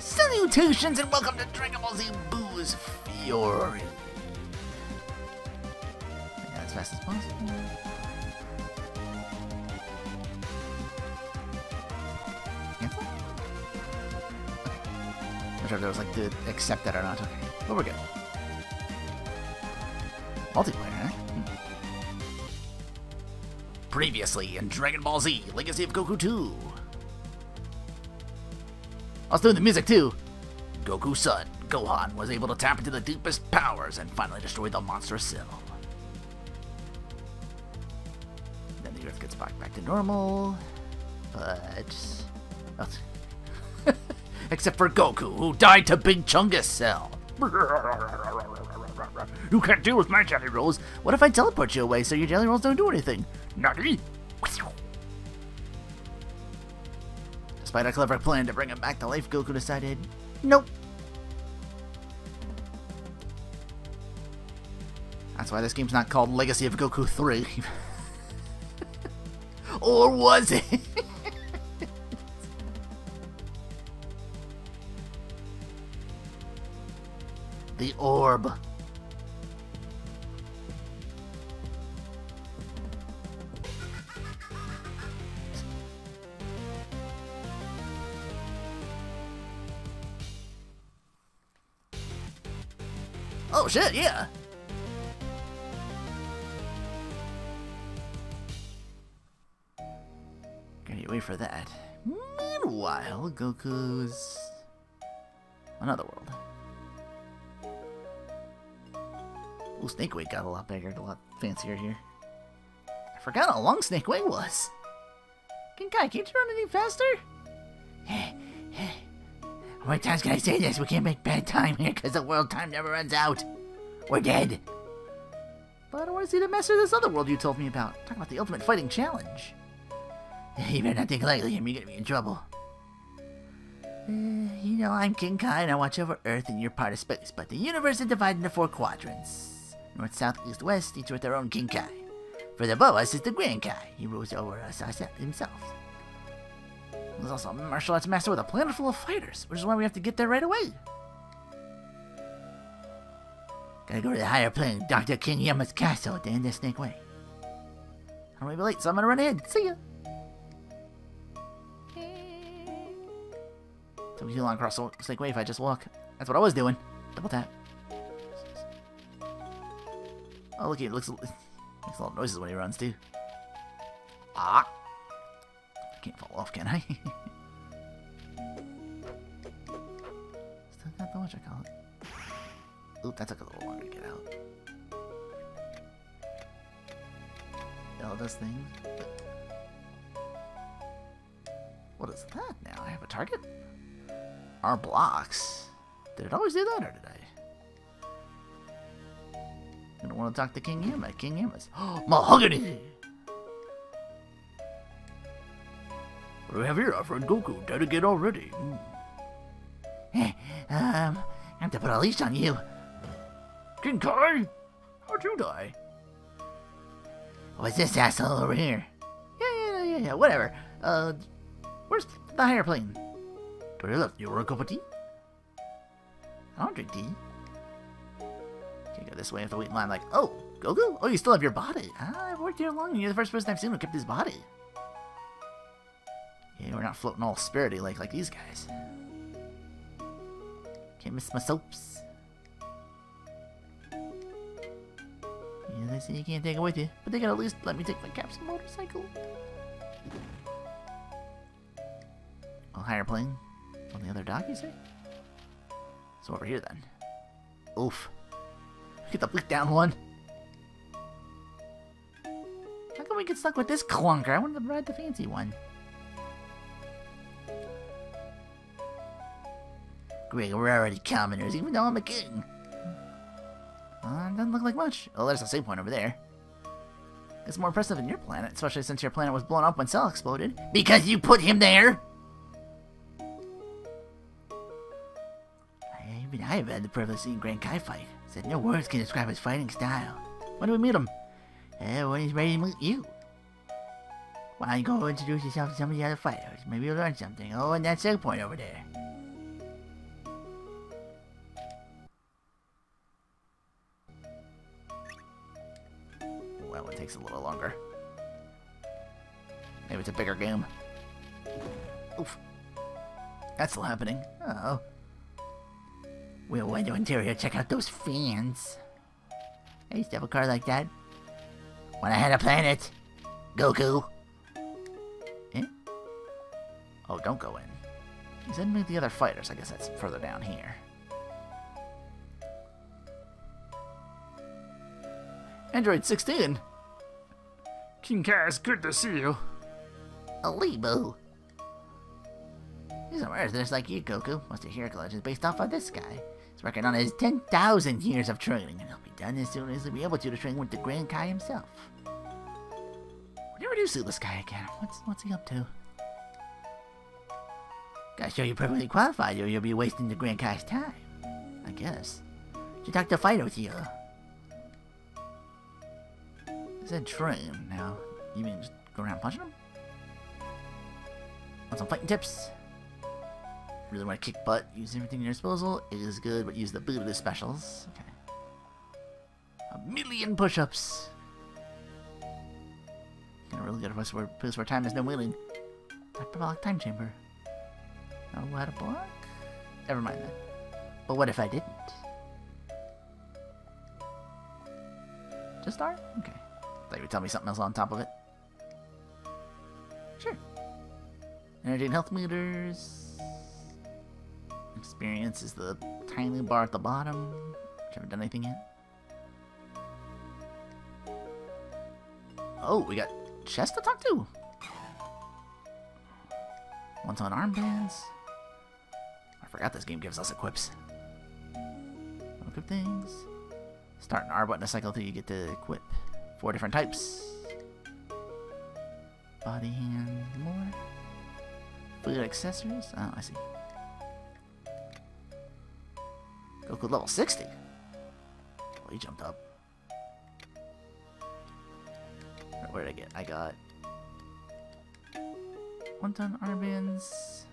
Salutations and welcome to Dragon Ball Z Buu's Fury. Yeah, as fast as possible. Cancel? Okay. Whichever there was like to accept that or not. Okay. But we're good. Multiplayer, eh? Hmm. Previously in Dragon Ball Z, Legacy of Goku 2. I was doing the music too. Goku's son, Gohan, was able to tap into the deepest powers and finally destroy the monster cell. Then the Earth gets back back to normal, but except for Goku, who died to Big Chungus Cell. You can't deal with my jelly rolls. What if I teleport you away so your jelly rolls don't do anything? Nutty. Despite a clever plan to bring him back to life, Goku decided, nope. That's why this game's not called Legacy of Goku 3. or was it? the orb. Oh shit, yeah. Gotta wait for that. Meanwhile, Goku's another world. Ooh, Snake Way got a lot bigger, a lot fancier here. I forgot how long Snake Way was. Genkai, can't you run any faster? How many times can I say this? We can't make bad time here because the world time never runs out. We're dead. But I want to see the master of this other world you told me about. Talking about the Ultimate Fighting Challenge. You better not think lightly me, you're gonna be in trouble. Uh, you know, I'm King Kai and I watch over Earth and you're part of space, but the universe is divided into four quadrants. North, south, east, west, each with their own King Kai. For above us is the Grand Kai. He rules over us himself. There's also a martial arts master with a planet full of fighters, which is why we have to get there right away. Gotta go to the higher plane, Dr. King Yama's castle at the end of Snake Way. I'm gonna be late, so I'm gonna run ahead. See ya! Took me too long across Snake Way if I just walk. That's what I was doing. Double tap. Oh, look, it looks, makes a lot of noises when he runs, too. Ah! Can't fall off, can I? Still got the watch, I call it. Oop, that took a little longer to get out. All those things. What is that now? I have a target? Our blocks. Did it always do that, or did I? I don't want to talk to King Yama. King Yama's. Mahogany! What do we have here? Our friend Goku, dead again already. Mm. um, I have to put a leash on you. King Kai? How'd you die? What's this asshole over here? Yeah, yeah, yeah, yeah, whatever. Uh, where's the higher plane? To your left, you want a cup of tea? I don't drink tea. Can't go this way, if I have to wait in line like, oh, Goku? Oh, you still have your body. Ah, I've worked here long, and you're the first person I've seen who kept his body. We're not floating all spirity like like these guys. Can't miss my soaps. Yeah, they say you can't take it with you, but they gotta at least let me take my capsule motorcycle. A higher plane on the other dock, you say? So over here then. Oof. Get the bleak down one. How come we get stuck with this clunker? I wanted to ride the fancy one. Great, we're already commoners, even though I'm a king. Uh, doesn't look like much. Oh, there's a save point over there. It's more impressive than your planet, especially since your planet was blown up when Cell exploded. Because you put him there! I, Even I have had the privilege of seeing Grand Kai fight. Said no words can describe his fighting style. When do we meet him? Uh, when he's ready to meet you. Why don't you go introduce yourself to some of the other fighters? Maybe you'll learn something. Oh, and that save point over there. Takes a little longer. Maybe it's a bigger game. Oof. That's still happening. Oh. We'll wind to interior, check out those fans. I used to have a car like that. When I had a planet. Goku. Eh? Oh, don't go in. He's in with the other fighters. I guess that's further down here. Android 16. King Kaz, good to see you. Olibu. He's on Earth just like you, Goku. Most of Hero College is based off of this guy. He's working on his 10,000 years of training, and he'll be done as soon as he'll be able to to train with the Grand Kai himself. We never do see this guy again. What's what's he up to? Gotta show you're perfectly qualified or you'll be wasting the Grand Kai's time. I guess. Should talk to Fido with you. Said train. Now, you mean just go around punching him? Want some fighting tips? Really want to kick butt, use everything at your disposal. It is good, but use the boot of the specials. Okay. A million push-ups. A really good place where, place where time is no wheeling. Hyperbolic time chamber. Know how to block? Never mind then. But what if I didn't? Just start? Okay. Thought you would tell me something else on top of it. Sure. Energy and health meters. Experience is the tiny bar at the bottom. Which haven't done anything yet. Oh, we got chest to talk to. One's on armbands. I forgot this game gives us equips. Equip things. Start an R button to cycle till you get to equip. Four different types. Body, hand, more. Food accessories. Oh, I see. Goku level 60. Well, he jumped up. Where did I get? I got one ton armbands.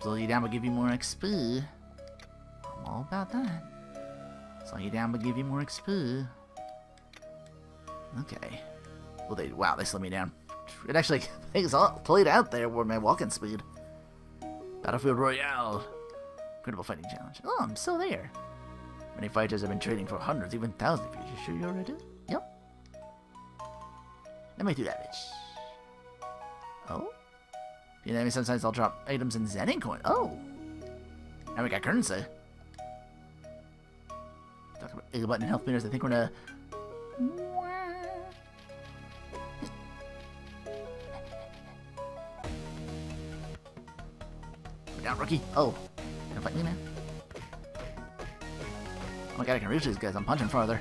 Slow you down but give you more XP. I'm all about that. Slow you down but give you more XP. Okay. Well, they wow, they slowed me down. It actually things all played out there with my walking speed. Battlefield Royale. Incredible fighting challenge. Oh, I'm still there. Many fighters have been training for hundreds, even thousands of years. You sure you're ready? Yep. Let me do that, bitch. Oh? You know, sometimes I'll drop items in Zenni coin. Oh! Now we got currency. A button health meters. I think we're gonna. We're down, rookie. Oh, can fight me man? Oh my god, I can reach these guys. I'm punching farther.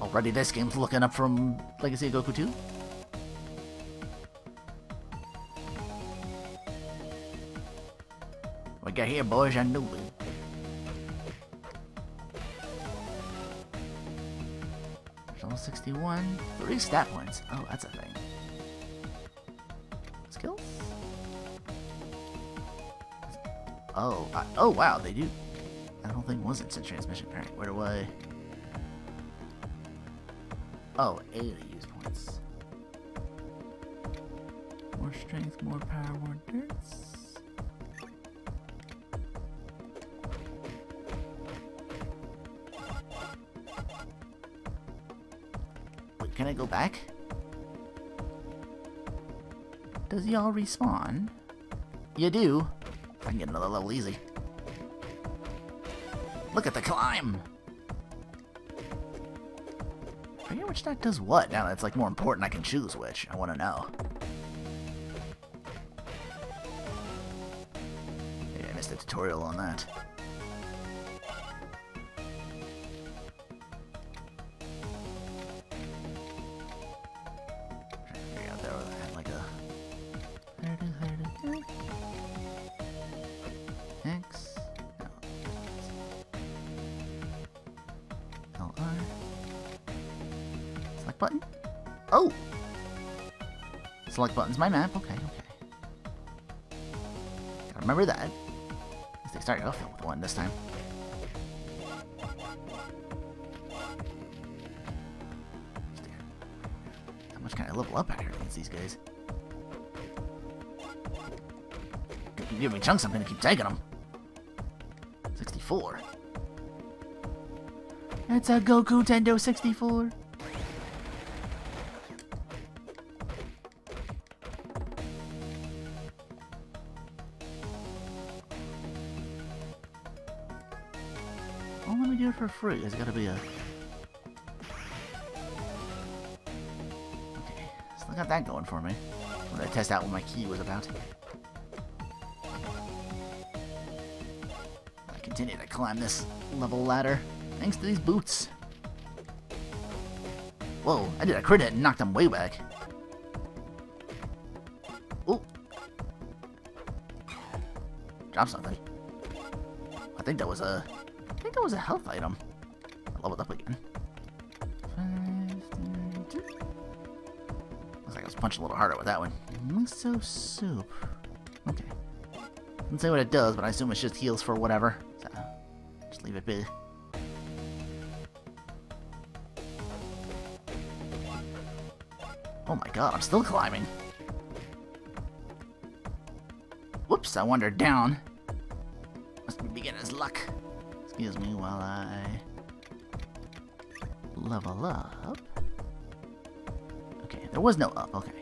Already this game's looking up from Legacy of Goku 2. We got here, boys, I knew it. Level 61. Three stat points. Oh, that's a thing. Skills? Oh, I, oh wow, they do. That whole thing was instant transmission. Alright, where do I... Oh, 80 use points. More strength, more power, more dirts. Go back? Does he all respawn? You do. I can get another level easy. Look at the climb! I forget which deck does what. Now that it's like more important, I can choose which. I want to know. Maybe I missed a tutorial on that. Select button's my map. Okay, okay. Gotta remember that. they started off with one this time. How much can I level up at here against these guys? If you give me chunks, I'm gonna keep taking them. 64. It's a Goku Tendo 64. For free. There's gotta be a... Okay, still got that going for me. I'm gonna test out what my key was about. I continue to climb this level ladder, thanks to these boots. Whoa, I did a crit hit and knocked them way back. Oh. Drop something. I think that was a... Think that was a health item. I leveled up again. Looks like I was punching a little harder with that one. Miso soup. Okay. Doesn't say what it does, but I assume it's just heals for whatever. So, just leave it be. Oh my god, I'm still climbing. Whoops, I wandered down. Excuse me while I level up. Okay, there was no up, okay.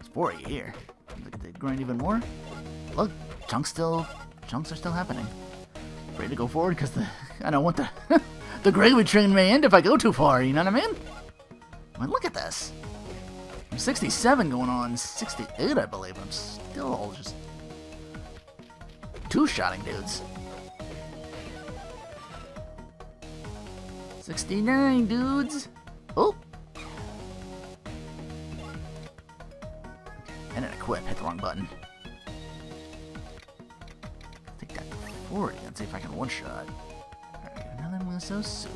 It's 40 here. Look at the grind even more. Look, chunks still, chunks are still happening. Ready to go forward because the I don't want the the gravy train may end if I go too far. You know what I mean? I mean, look at this. I'm 67 going on 68, I believe. I'm still just two-shotting dudes. 69 dudes. Oh. And an equip. Hit the wrong button. Take that to 40 and see if I can one-shot. Alright, another Muso soup.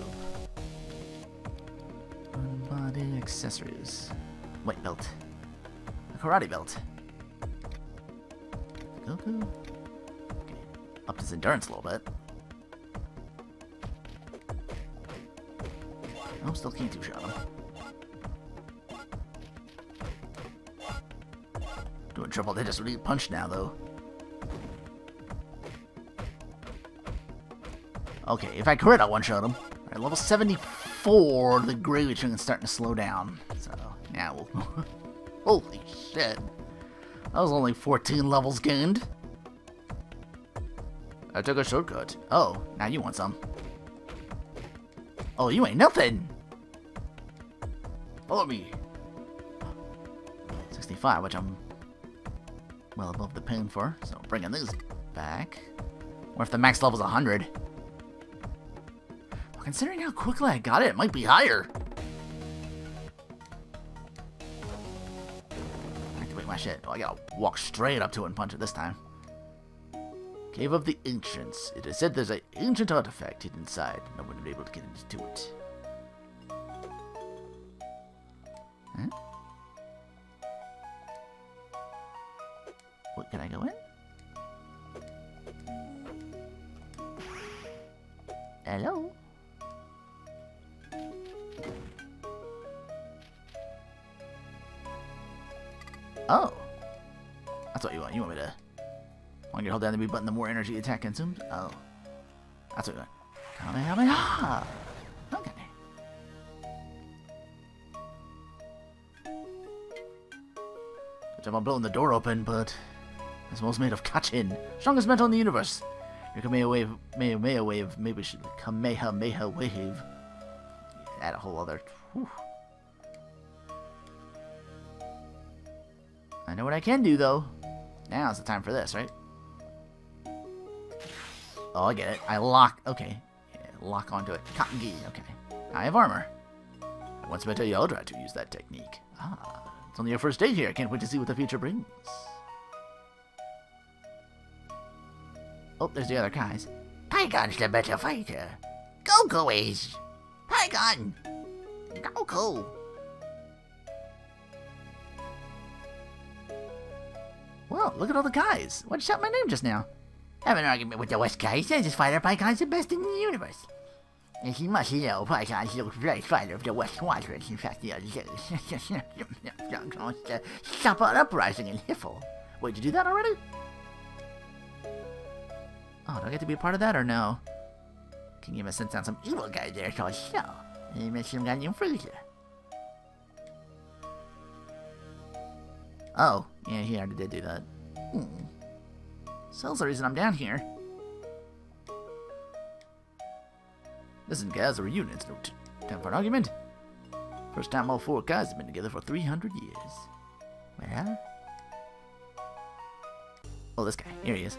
Body accessories. White belt. A karate belt. Goku. Okay. Upped his endurance a little bit. Oh, still can't two-shot him. Doing triple digits with each punch now, though. Okay, if I crit, I'll one-shot him. Alright, level 74, the gravy is starting to slow down. So, now we'll... Holy shit. That was only 14 levels gained. I took a shortcut. Oh, now you want some. Oh, you ain't nothing! Follow me! 65, which I'm well above the pin for, so bringing these back. Or if the max level's 100. Well, considering how quickly I got it, it might be higher. Activate my shit. Oh, I gotta walk straight up to it and punch it this time. Cave of the Ancients. It is said there's an ancient artifact hidden inside. No one be able to get into it. Can I go in? Hello? Oh. That's what you want. You want me to... Want you to hold down the B button, the more energy attack consumes? Oh. That's what you want. Kamehameha! Okay. Job on blowing the door open, but... It's most made of Katchin. Strongest metal in the universe. Your Kamehameha wave, Kamehameha wave, maybe we should Kamehameha wave. Add a whole other... Whew. I know what I can do, though. Now's the time for this, right? Oh, I get it. I lock... Okay. Yeah, lock onto it. Cotton gi. Okay. I have armor. I once met a Yardrat to use that technique. Ah. It's only your first day here. I can't wait to see what the future brings. Oh, there's the other guys. Pikkon's the better fighter. Goku is. Pygon. Goku. Well, look at all the guys. You shout my name just now? Have an argument with the West Kai. Says his fighter Pikkon's the best in the universe. As you must know, Pikkon's the great fighter of the West Quadrant. In fact, the other day, stop an uprising in HFIL. Wait, did you do that already? Oh, do I get to be a part of that or no? Can you sense on some evil guy there called Cell. He met some guy named. Oh, yeah, he already did do that. Hmm. The reason I'm down here. And guys are reunion. It's no time for an argument. First time all four guys have been together for 300 years. Well? Oh, this guy. Here he is.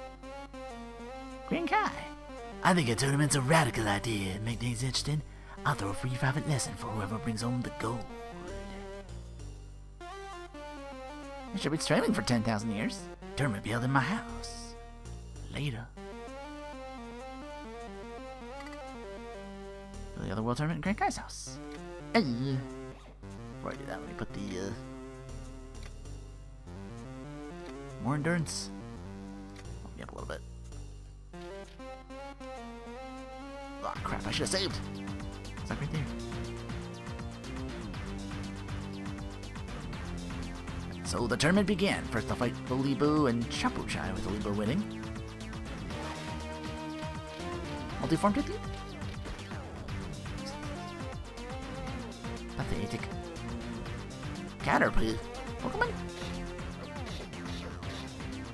Grand Kai. I think a tournament's a radical idea. Make things interesting. I'll throw a free private lesson for whoever brings home the gold. I should be trailing for 10,000 years. Tournament be held in my house. Later. For the other world tournament in Grand Kai's house. Hey. Before I do that, let me put the, uh... More endurance. Bump me up a little bit. Crap, I should have saved. It's like right there. So the tournament began. First I'll fight Boo and Chapuchai with Olibu winning. Multiform 50? Pathetic. Caterpie? Pokemon?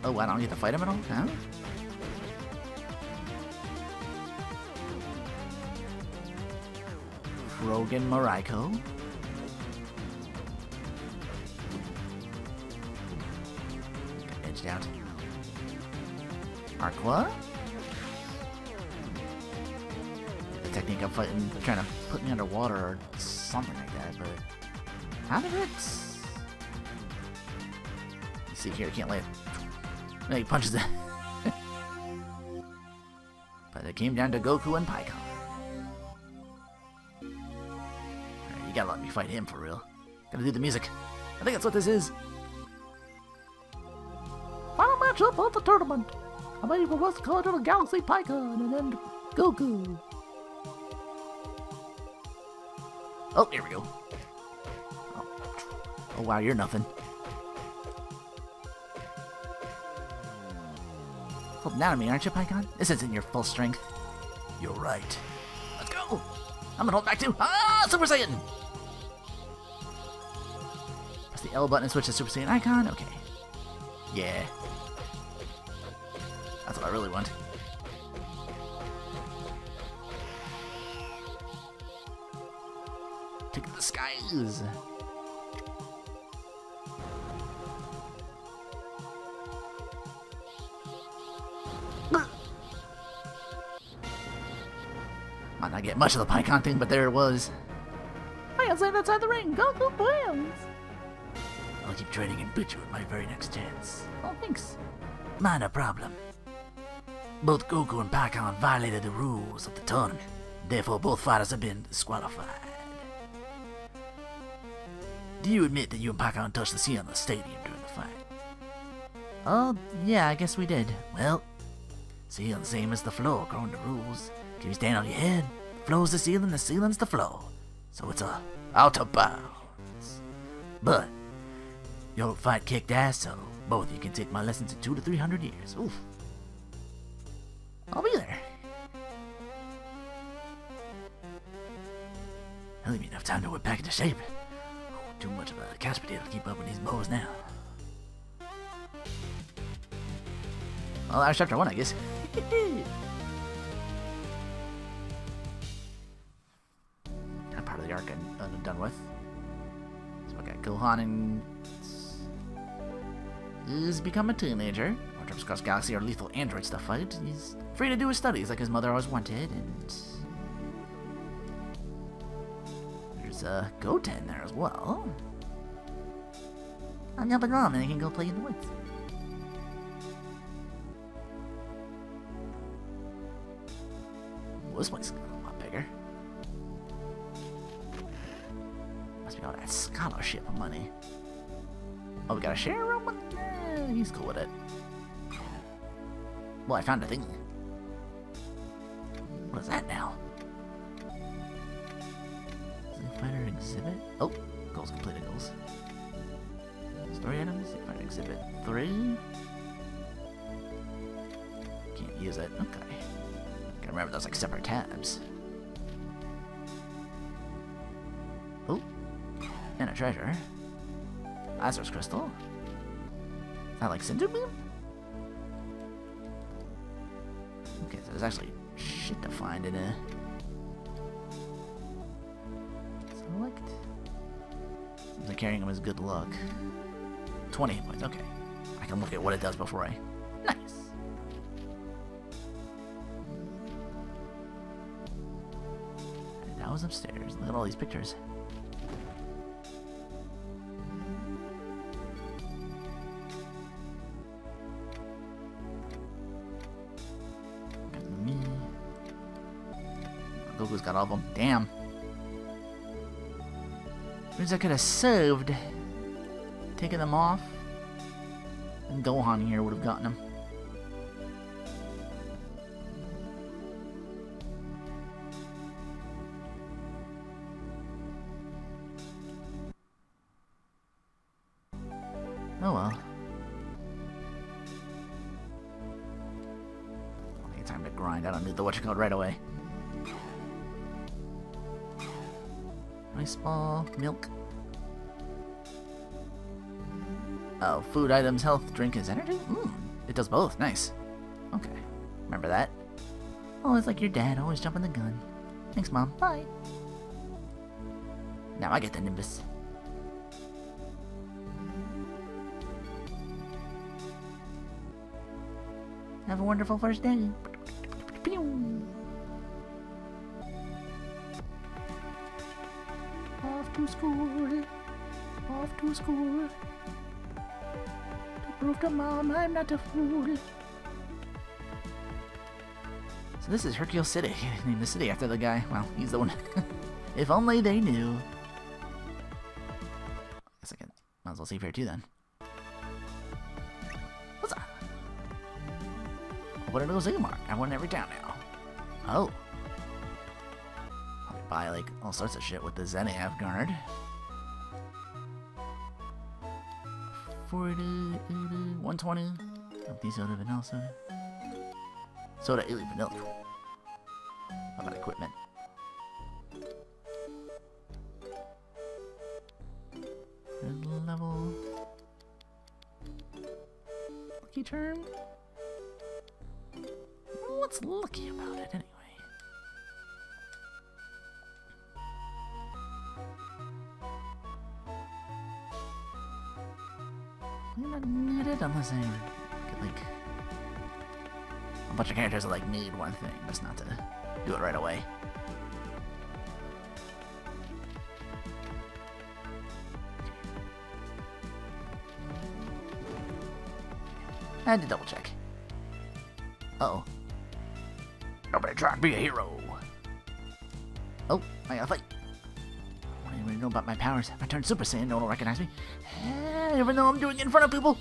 Oh, I don't get to fight him at all? Huh? Rogan Mariko. Edged out. Arqua? The technique of fighting, trying to put me underwater or something like that, but how did it? See here, can't it. No, he punches it. but it came down to Goku and Pikkon. Gotta let me fight him for real. Gotta do the music. I think that's what this is. Final matchup of the tournament. I'm waiting for West Quadrant Galaxy Pikkon and then Goku. Oh, here we go. Oh, oh wow, you're nothing. Holding down on me, aren't you, Pikkon? This isn't your full strength. You're right. Let's go! I'm gonna hold back too. Ah, Super Saiyan! The L button and switch to Super Saiyan icon. Okay. Yeah. That's what I really want. Take the skies. Might not get much of the Pikkon thing, but there it was. Got stand outside the ring. Goku wins. Keep training and beat you at my very next chance. Oh, thanks. Minor problem. Both Goku and Pikkon violated the rules of the tournament. Therefore, both fighters have been disqualified. Do you admit that you and Pikkon touched the sea on the stadium during the fight? Oh, yeah, I guess we did. Well, ceiling same as the floor according to rules. If you stand on your head, the floor's the ceiling, the ceiling's the floor. So it's a out of bounds. But your fight kicked ass, so both of you can take my lessons in two to three hundred years. Oof. I'll be there. I'll leave me enough time to whip back into shape. Too much of a couch potato to keep up with these bows now. Well, that was chapter one, I guess. that part of the arc I'm, I'm done with. So I got Gohan and he's become a teenager. Trips Across Galaxy or lethal androids to fight. He's free to do his studies like his mother always wanted, and there's a uh, Goten there as well. I'm and mom, and I can go play in the woods. Well, this one's a lot bigger. Must be all that scholarship money. Oh, we got a share room He's cool with it. Well, I found a thing. What is that now? Fighter exhibit? Oh, goals completed goals. Story items? Fighter exhibit 3? Can't use it. Okay. Gotta remember those like separate tabs. Oh, and a treasure. Lazarus crystal. That like Cinder Beam? Okay, so there's actually shit to find in a select. Seems like carrying them is good luck. 20 points, okay. I can look at what it does before I. Nice. And that was upstairs. Look at all these pictures. Got all of them. Damn. Means I could have saved. taking them off. And Gohan here would have gotten them. Oh well. Time to grind. I don't need the watch code right away. Ice milk. Oh, food items, health, drink is energy? Mm, it does both. Nice. Okay. Remember that? Oh, it's like your dad, always jumping the gun. Thanks, Mom. Bye. Now I get the Nimbus. Have a wonderful first day. To school. Off to school. To prove to mom I'm not a fool. So this is Hercule City. Named the city after the guy. Well, he's the one. if only they knew. I Guess I can. Might as well save here too then. What's up? What are those Zigmar? I want every town now. Oh. Buy like all sorts of shit with the Zenyav guard. 40, 80, 120. Healthy soda, vanilla soda. Soda, Illy, vanilla. How about equipment? Level. Lucky charm? I like a bunch of characters that like need one thing, just not to do it right away. I had to double check. Uh oh. Nobody try to be a hero. Oh, I gotta fight. What do you know about my powers? If I turn Super Saiyan, no one will recognize me. Eh, Even though I'm doing it in front of people.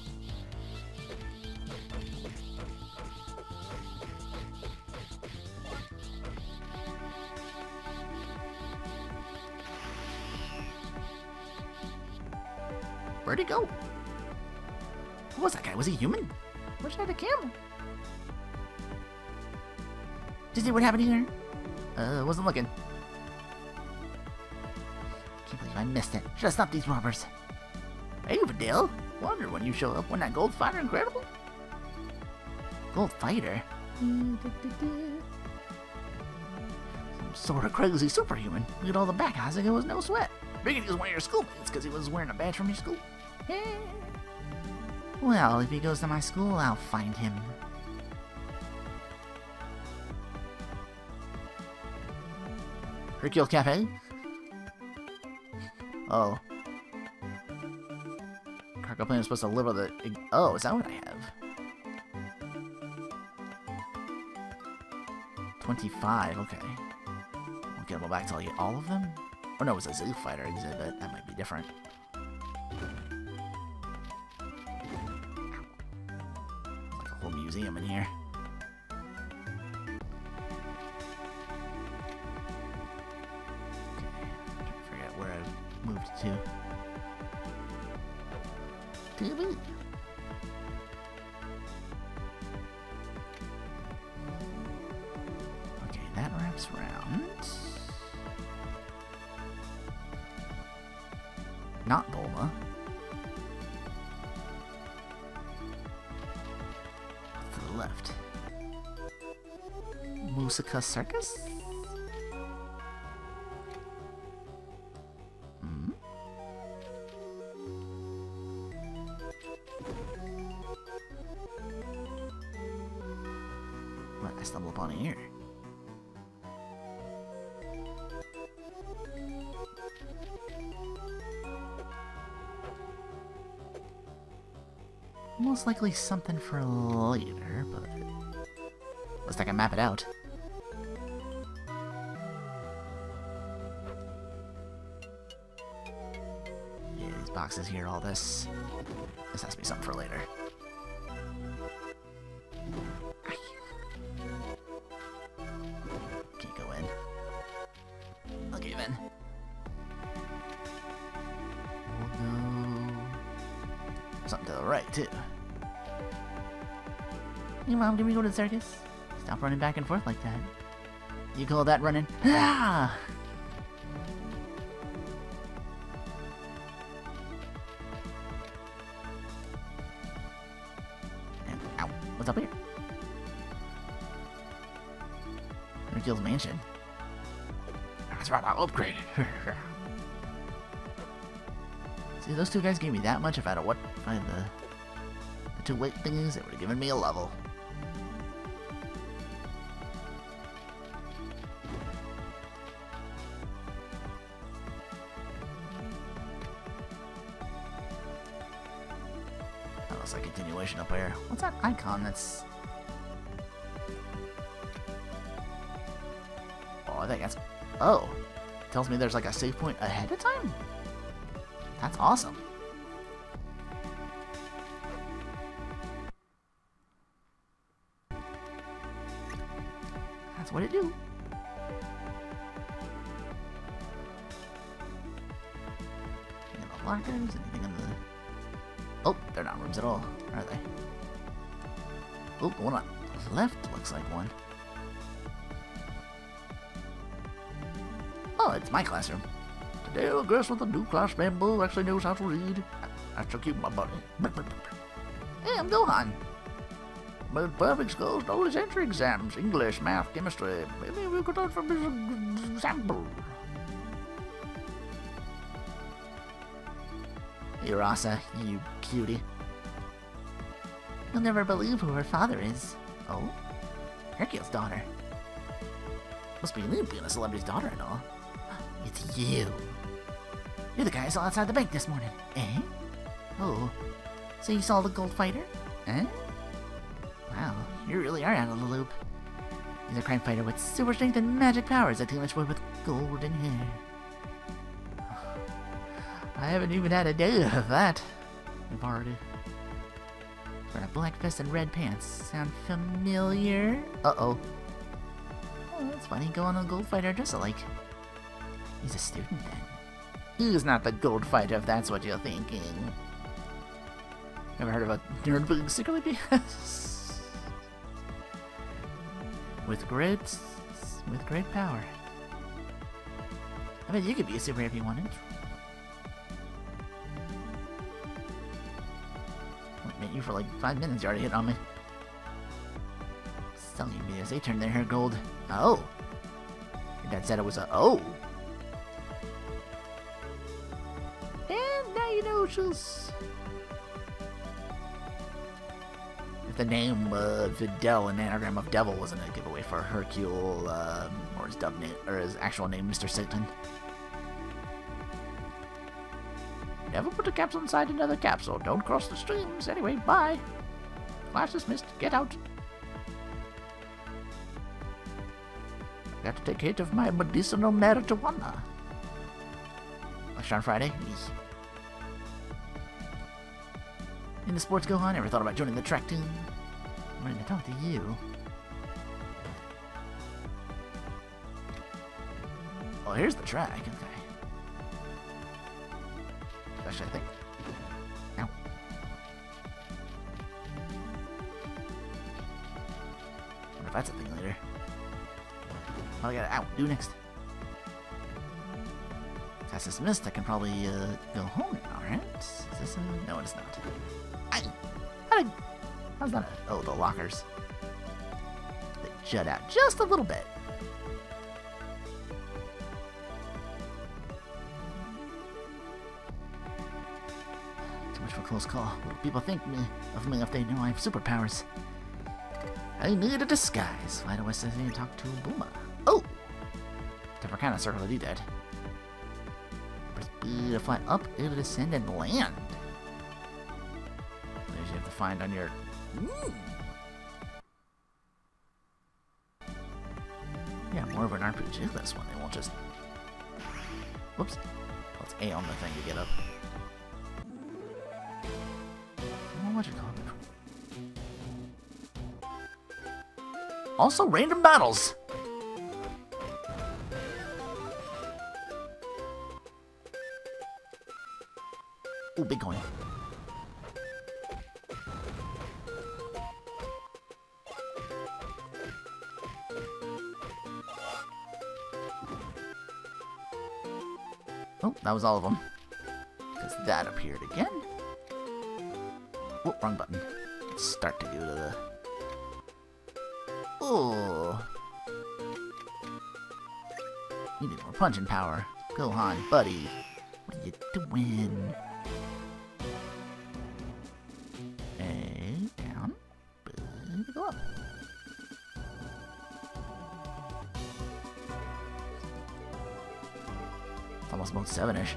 Looking. Can't believe I missed it. Should have stopped these robbers. Hey, Videl. Wonder when you show up. Wasn't that Gold Fighter incredible? Gold Fighter? Some sort of crazy superhuman. Look at all the back eyes like it was no sweat. Figured he was one of your schoolmates because he was wearing a badge from your school. Well, if he goes to my school, I'll find him. Hercule Cafe? Oh. Cargo plane is supposed to live deliver the... Oh, is that what I have? 25, okay. Okay, go back till I get all of them? Oh no, it was a Zoo Fighter exhibit. That might be different. Like a whole museum in here. TV. Okay, that wraps around. Not Bulma. To the left. Musaka Circus? Likely something for later, but at least I can map it out. Yeah, these boxes here, all this. This has to be something for later. Mom, can we go to the circus? Stop running back and forth like that. You call that running? Ah! And, ow, what's up here? Hercule's Mansion. That's right, I'll upgrade. See, those two guys gave me that much. If I had a what? Had the, the two weight thingies, they would have given me a level. That's... Oh, I think that's... Oh. Tells me there's like a save point ahead of time? That's awesome. Looks like one. Oh, it's my classroom. Today, I guess with the new class member actually knows how to read. I, should keep my money. Hey, I'm Gohan. Made perfect scores all his entry exams. English, math, chemistry. Maybe we could learn from his example. You cutie. You'll never believe who her father is. Oh? Hercule's daughter. Must be neat being a celebrity's daughter and all. It's you. You're the guy I saw outside the bank this morning. Eh? Oh. So you saw the gold fighter? Eh? Wow, you really are out of the loop. He's a crime fighter with super strength and magic powers, a teenage boy with golden hair. I haven't even had a day of that. I've already. Wearing a black vest and red pants. Sound familiar? Uh-oh. Oh, that's funny. Go on a gold fighter just alike. He's a student then. He's not the gold fighter if that's what you're thinking. Ever heard of a nerd being secretly with great, with great power. I bet you could be a superhero if you wanted. For like five minutes. You already hit on me. Selling me as they turned their hair gold. Oh. Your dad said it was a oh. And now you know she's. If the name uh, Videl, an anagram of devil, wasn't a giveaway for Hercule, um, or his dub name, or his actual name, Mr. Satan. Never put a capsule inside another capsule. Don't cross the streams. Anyway, bye. Class dismissed. Get out. I got to take hit of my medicinal marijuana. Lecture on Friday? Eesh. In the sports go on, ever thought about joining the track team? I'm ready to talk to you. Oh, here's the track. Okay. Actually, I think. Ow. wonder if that's a thing later. Oh, I gotta out. Do next. That's dismissed. I can probably uh, go home now, right? Is this a... No, it's not. I... Did... How's that. Oh, the lockers. They jut out just a little bit. Close call. What do people think me, of me if they know I have superpowers? I need a disguise. Fly to West City and talk to Bulma. Oh! Different kind of circle to do that. Press B to fly up, it'll descend and land. There's you have to find on your... Mm. Yeah, more of an RPG this one. They won't just... Whoops. Oh, it's A on the thing to get up. Also, random battles. Ooh, big coin. Oh, that was all of them. Because that appeared again. Oh, wrong button. Start to to the... Oh. You need more punching power. Gohan, buddy. What are you doing? A, down. Go up. It's almost mode 7-ish.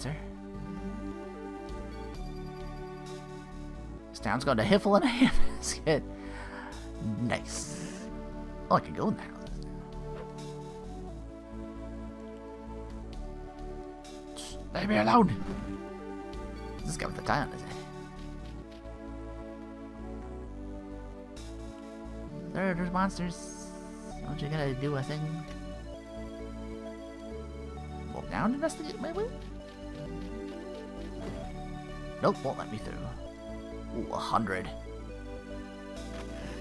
Answer. This town's going to Hiffle and a handbasket. Nice. Oh, I can go now. Leave me alone. This guy with the tie on his head. There, there's monsters. Don't you gotta do a thing? Well, now investigate, maybe? Nope, won't let me through. Ooh, a hundred.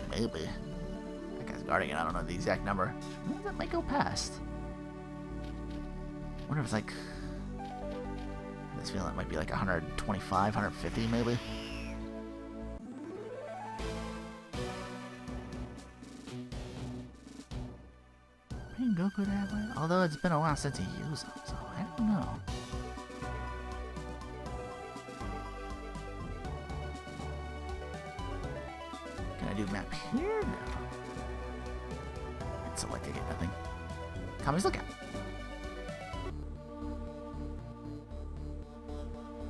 Maybe. That guy's guarding it. I don't know the exact number. That might go past. wonder if it's like. I this feeling it might be like 125, 150 maybe. Maybe Goku that way. Although it's been a while since he used them, so I don't know.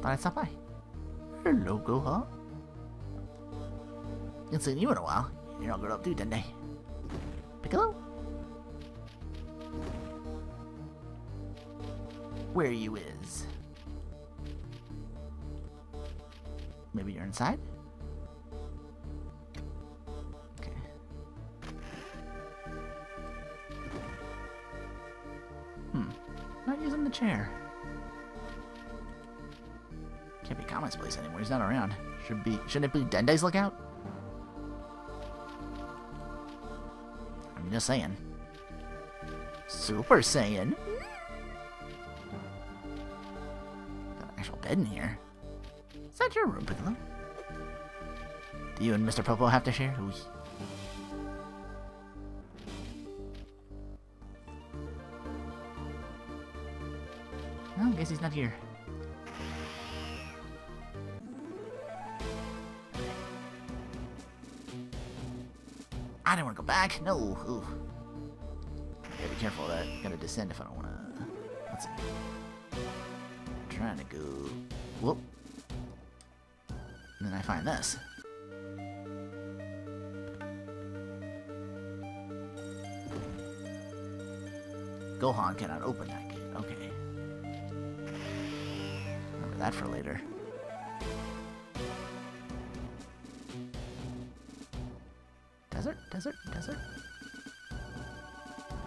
I'd stop by. Hello, Goha. Ain't seen you in a while. You're all grown up too, didn't? Piccolo? Where you is? Maybe you're inside? Shouldn't it be Dende's lookout? I'm just saying. Super Saiyan. Got an actual bed in here. Is that your room, Piccolo? Do you and Mr. Popo have to share? Ooh. I guess he's not here. Back. No. Ooh. Gotta be careful of that. Gotta descend if I don't want to. Let's see. trying to go. Whoop. And then I find this. Gohan cannot open that gate. Okay. Remember that for later. Desert? Desert?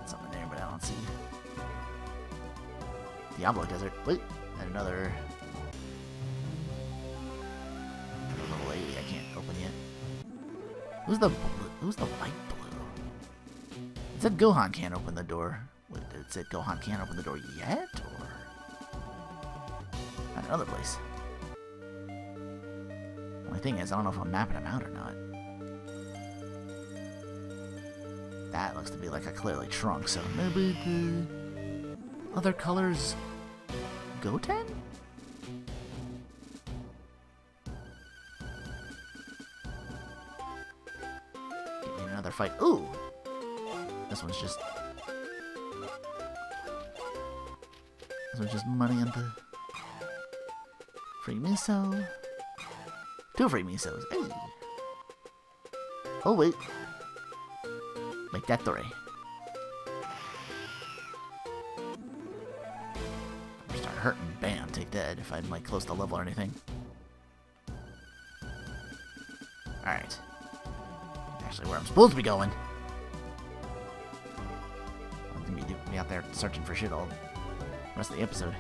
Something there, but I don't see. Diablo Desert. Wait, and another. Little lady I can't open yet. Who's the blue? Who's the light blue? It said Gohan can't open the door. Wait, it said Gohan can't open the door yet, or another place. Only thing is, I don't know if I'm mapping him out or not. That looks to be like a clearly trunk, so maybe the other colors Goten? Me another fight. Ooh! This one's just... This one's just money into... Free miso. Two free misos. Hey! Oh, wait. Three. Start hurting, bam, take that if I'm like close to level or anything. Alright. Actually where I'm supposed to be going. I'm gonna be out there searching for shit all the rest of the episode.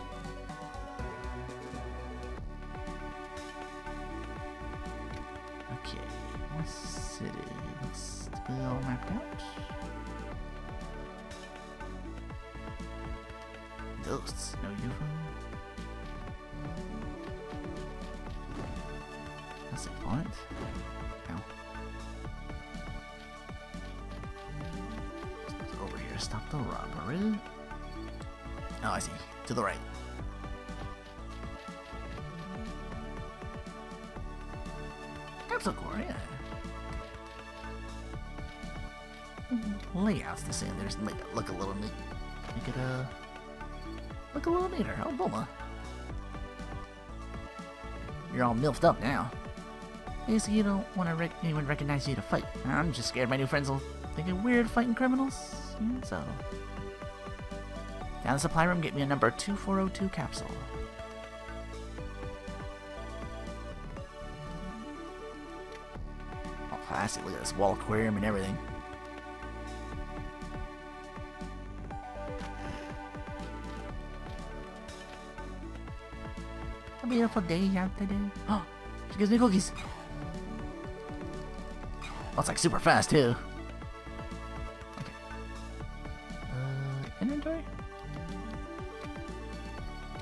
Bulma. You're all milfed up now. Basically, you don't want to rec- anyone recognize you to fight. I'm just scared my new friends will think I'm weird fighting criminals. Mm, so. Down the supply room, get me a number 2402 capsule. Oh, classy. Look at this wall aquarium and everything. Beautiful day out today. Oh, she gives me cookies. Oh, it's like super fast too. Okay. Uh, inventory?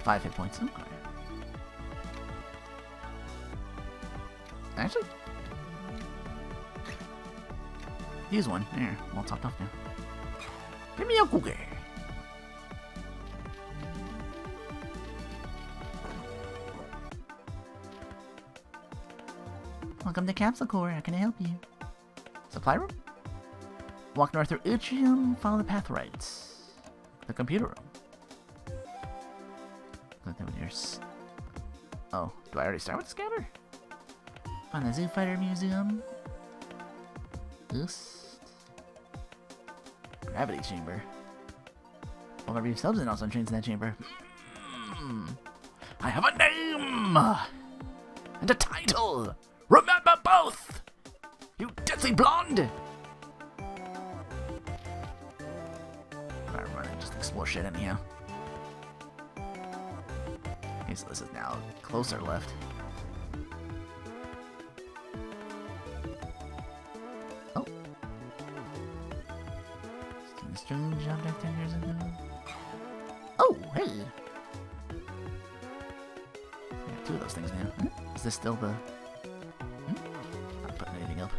Five hit points. Okay. Actually, use one. There, all topped off now. Give me a cookie. Welcome to Capsule Corp. How can I help you? Supply room? Walk north through Atrium, follow the path right. The computer room. Over here. Oh, do I already start with the? Find the Z Fighter Museum. This. Gravity chamber. All my subs and also trains in that chamber. Mm. I have a name! And a title! Explore shit anyhow. Okay, so this is now closer left. Oh. Strange object 10 years ago. Oh, hey! I two of those things now. Hmm? Is this still the... Hmm? Not putting anything up.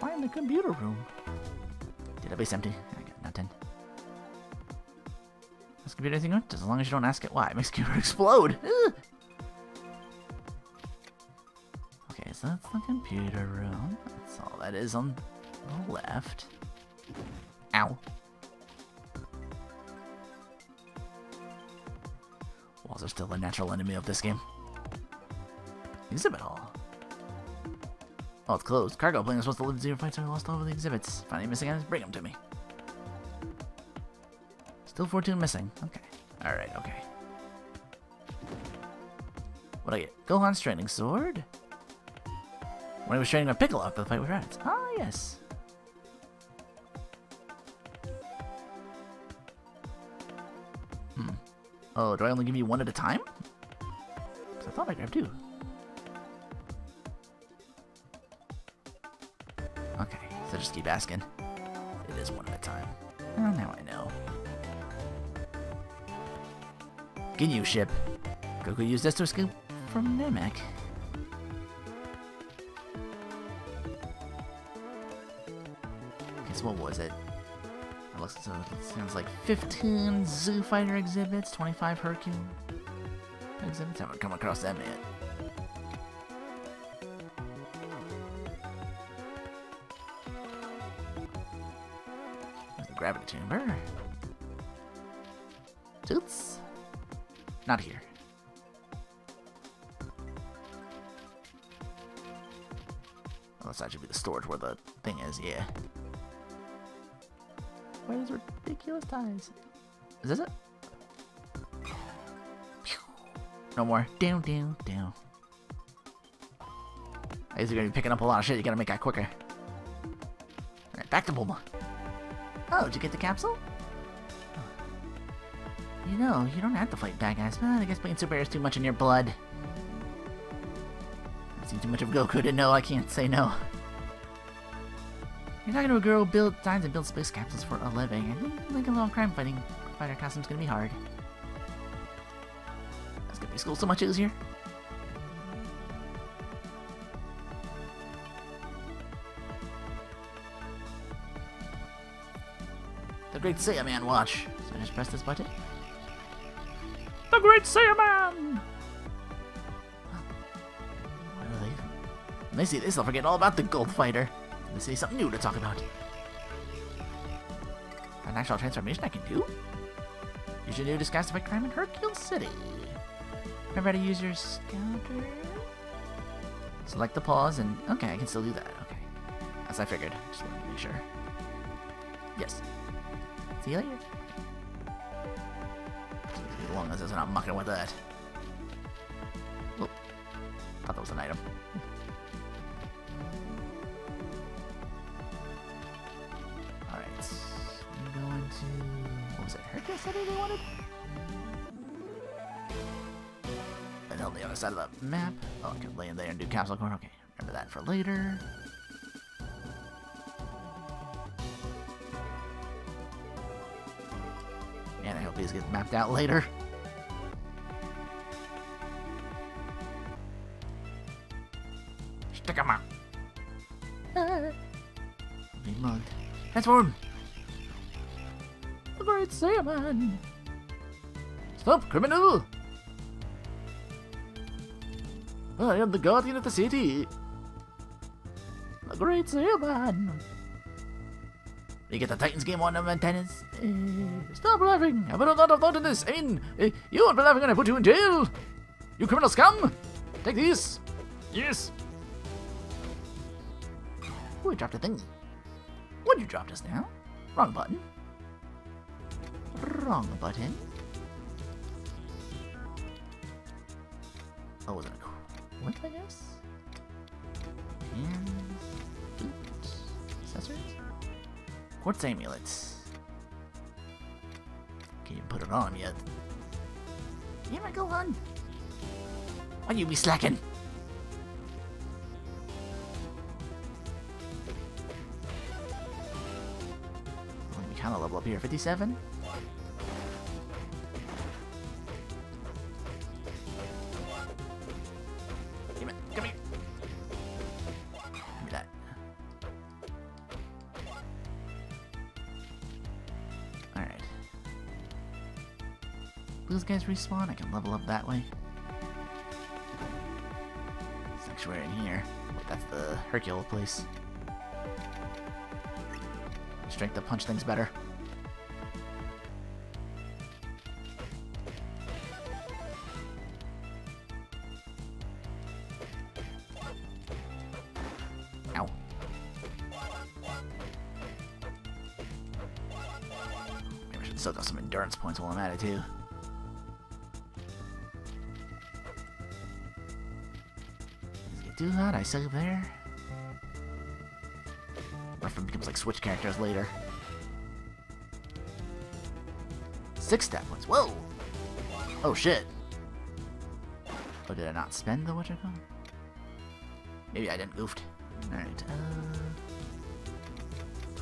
Find the computer room. Database empty. I got nothing. Does computer anything Just as long as you don't ask it why. It makes computer explode. Okay, so that's the computer room. That's all that is on the left. Ow. Walls are still the natural enemy of this game. Exhibit hall. Oh, it's closed. Cargo plane is supposed to live zero fights are lost all over the exhibits. Finally missing items, bring them to me. Still 14 missing. Okay. Alright, okay. What do I get? Gohan's training sword? When he was training a pickle after the fight with Raditz. Ah, yes. Hmm. Oh, do I only give you one at a time? 'Cause I thought I grabbed two. Keep asking. It is one at a time. Oh, now I know. Ginyu ship. Goku used this to escape from Namek. Guess what was it? It looks so it sounds like 15 Z Fighter exhibits, 25 Hercule exhibits. I haven't come across them yet. Gravity chamber. Toots. Not here. Unless that should be the storage where the thing is, yeah. Why these ridiculous ties? Is this it? No more. Down, down, down. I guess you're gonna be picking up a lot of shit. You gotta make that quicker. Alright, back to Bulma. Oh, did you get the capsule? You know, you don't have to fight bad guys, but I guess playing super is too much in your blood. I've seen too much of Goku to know I can't say no. You're talking to a girl who build, designs and builds space capsules for a living. I think mm, like a little crime fighting fighter costume's gonna be hard. That's gonna be school so much easier. Great Saiyaman watch. So I just press this button. The Great Saiyaman! They? When they see this, they'll forget all about the Gold Fighter. They see something new to talk about. An actual transformation I can do? Use your new disguise to fight crime in Hercule City. Remember how to use your scouter? Select the pause and... Okay, I can still do that. Okay. As I figured. Just wanted to be sure. Yes. See you later. As long as it's not mucking with that. Oh. Thought that was an item. Alright. We're going to... What was it? Hercules City they wanted? And on the other side of the map. Oh, I can in there and do capsule corner. Okay, remember that for later. Mapped out later. Stick 'em up. Be uh. mugged. Transform! The Great Saiyaman! Stop, criminal! I am the guardian of the city! The Great Saiyaman! You get the Titans game on them antennas? Uh, stop laughing! I would not have thought of this! I mean, uh, you won't be laughing when I put you in jail! You criminal scum! Take these! Yes. Ooh, I dropped a thing. What'd you drop just now? Wrong button. Wrong button. Oh, was it a quint, I guess? And feet. Accessories? Quartz amulets. Can't even put it on yet. I go, hon. Why you be slacking? Let me kind of level up here. 57? Those guys respawn, I can level up that way. Sanctuary in here. That's the Hercule place. Strength to punch things better. Too hot? There. It becomes like switch characters later. Six stat points. Whoa! Oh shit. Oh, did I not spend the you call? Maybe I didn't goofed. Alright, uh.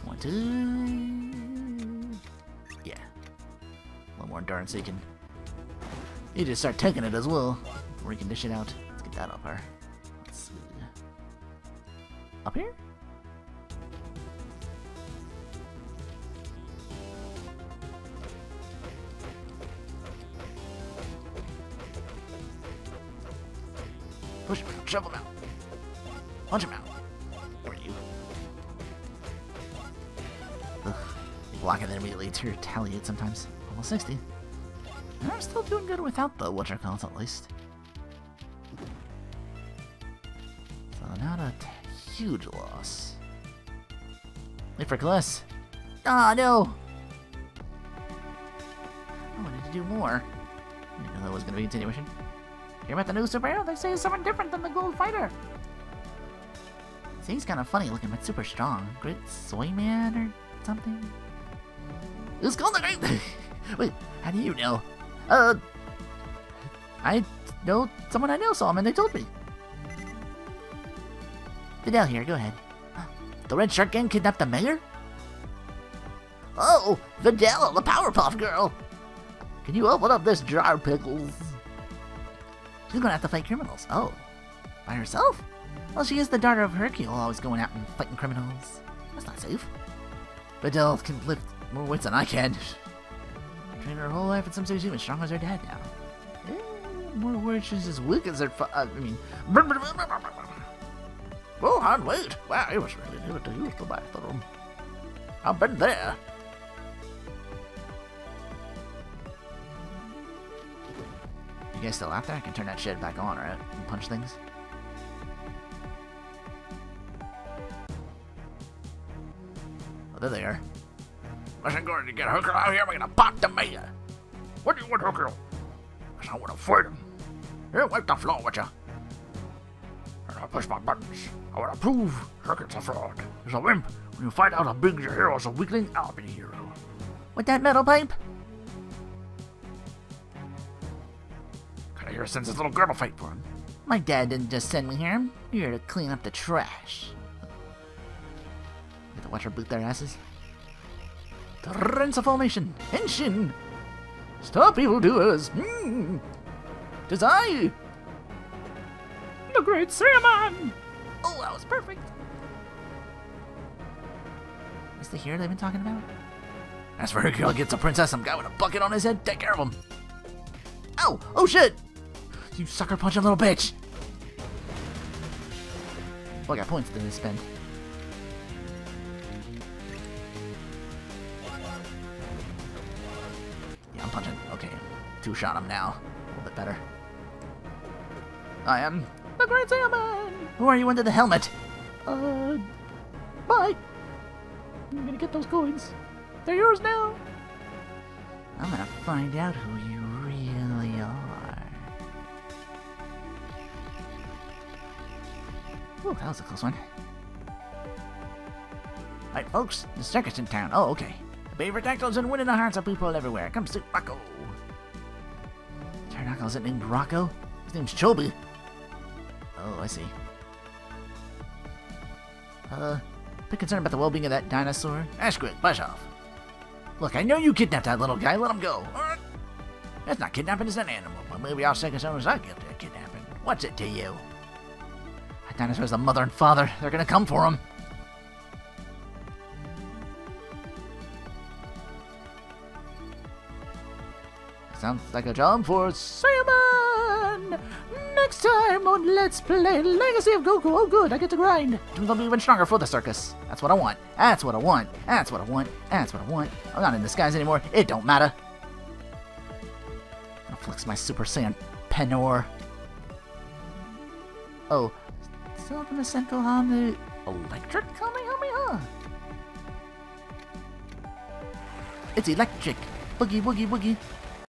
22. Yeah. A little more endurance so you can. You just start taking it as well. It out. Let's get that up here. Retaliate sometimes. Almost 60. And I'm still doing good without the Witcher calls at least. So not a huge loss. Wait for Glass. Ah, no! I wanted to do more. I didn't know that was going to be a continuation. Hear about the new superhero? They say he's something different than the Gold Fighter. See, he's kind of funny looking, but super strong. Great Soy Man or something? Who's called the Great... Wait, how do you know? Uh... I know someone I know saw him and they told me. Videl here, go ahead. The Red Shark Gang kidnapped the mayor? Oh, Videl, the Powerpuff Girl! Can you open up this jar, Pickles? She's gonna have to fight criminals. Oh. By herself? Well, she is the daughter of Hercule, always going out and fighting criminals. That's not safe. Videl can lift more weights than I can. Trained her whole life in some city even strong as her dad now. Eh, more words, she's as weak as her fa- I mean... Oh, hard wait. Wow, it was really good to use the bathroom. I've been there. You guys still out there? I can turn that shit back on, right? And punch things. Oh, there they are. Listen, going to get Hooker out here. We're gonna pop the mayor. What do you want, Hooker? I wanna fight him. Here, wipe the floor with ya. And I push my buttons. I wanna prove Hooker's a fraud. He's a wimp. When you find out how big your hero's a weakling, I'll be the hero. With that metal pipe? I hear sends his little girl to fight for him? My dad didn't just send me here. I'm here to clean up the trash. Get to watch her boot their asses. Transformation! Henshin! Stop evildoers! Mm. Tis I! The Great Saiyaman! Oh, that was perfect! Is the hero they've been talking about? That's where Hercule gets a princess, some guy with a bucket on his head. Take care of him. Ow! Oh shit! You sucker punching little bitch! Oh, I got points to spend. Two shot him now. A little bit better. I am the Great Saiyaman! Who are you under the helmet? Uh. Bye! I'm gonna get those coins. They're yours now! I'm gonna find out who you really are. Ooh, that was a close one. Alright, folks, the circus in town. Oh, okay. Baby dactyls and winning the hearts of people everywhere. Come see Rocco. Pterodactyl isn't named Rocco. His name's Chobi. Oh, I see. Uh, bit concerned about the well-being of that dinosaur. Ashgrid, brush off. Look, I know you kidnapped that little guy. Let him go. That's not kidnapping, it's an animal. But maybe our second was not guilty of kidnapping. What's it to you? That dinosaur's the mother and father. They're gonna come for him. sounds like a job for! Next time on Let's Play Legacy of Goku. Oh, good, I get to grind. Gonna be even stronger for the circus. That's what I want. That's what I want. That's what I want. That's what I want. I'm not in disguise anymore. It don't matter. I'll flex my Super Saiyan Penor. Oh, still gonna send Gohan the electric Kamehameha? It's electric. Boogie, boogie, boogie.